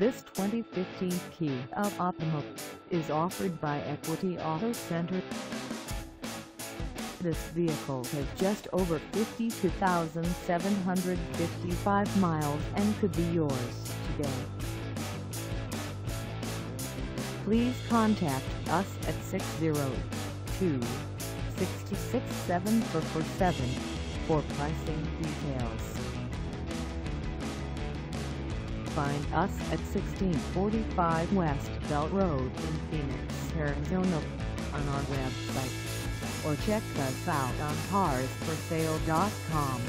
This 2015 Kia Optima is offered by Equity Auto Center. This vehicle has just over 52,755 miles and could be yours today. Please contact us at 602-667-447 for pricing details. Find us at 1645 West Bell Road in Phoenix, Arizona on our website or check us out on carsforsale.com.